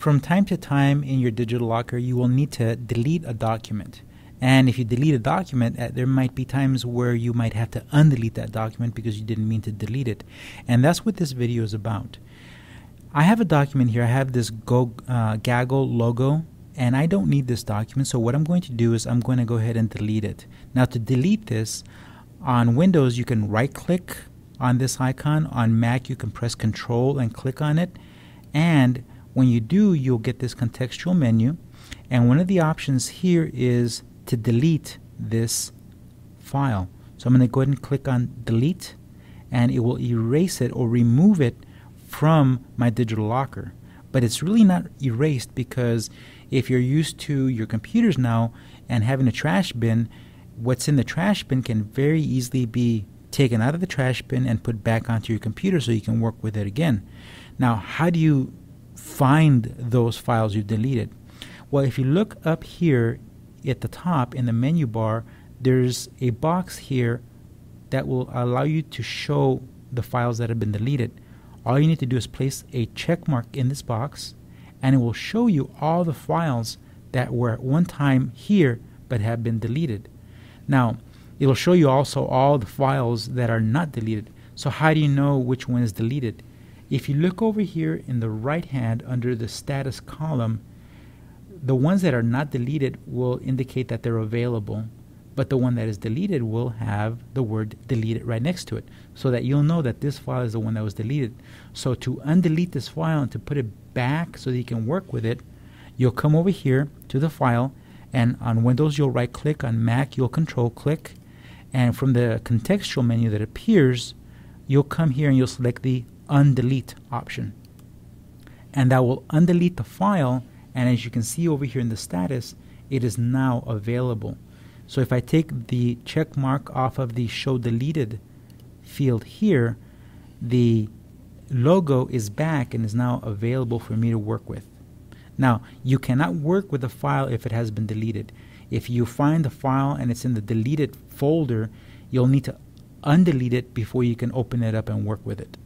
From time to time in your digital locker, you will need to delete a document. And if you delete a document, uh, there might be times where you might have to undelete that document because you didn't mean to delete it. And that's what this video is about. I have a document here. I have this Go uh, Gaggle logo, and I don't need this document. So what I'm going to do is I'm going to go ahead and delete it. Now to delete this, on Windows you can right click on this icon. On Mac you can press Control and click on it. And when you do, you'll get this contextual menu. And one of the options here is to delete this file. So I'm going to go ahead and click on delete and it will erase it or remove it from my digital locker. But it's really not erased because if you're used to your computers now and having a trash bin, what's in the trash bin can very easily be taken out of the trash bin and put back onto your computer so you can work with it again. Now, how do you find those files you've deleted? Well, if you look up here at the top in the menu bar, there's a box here that will allow you to show the files that have been deleted. All you need to do is place a check mark in this box and it will show you all the files that were at one time here but have been deleted. Now, it'll show you also all the files that are not deleted. So how do you know which one is deleted? If you look over here in the right hand under the status column, the ones that are not deleted will indicate that they're available, but the one that is deleted will have the word deleted right next to it so that you'll know that this file is the one that was deleted. So to undelete this file and to put it back so that you can work with it, you'll come over here to the file and on Windows you'll right click, on Mac you'll control click and from the contextual menu that appears you'll come here and you'll select the undelete option. And that will undelete the file and as you can see over here in the status it is now available. So if I take the check mark off of the show deleted field here the logo is back and is now available for me to work with. Now you cannot work with a file if it has been deleted. If you find the file and it's in the deleted folder you'll need to undelete it before you can open it up and work with it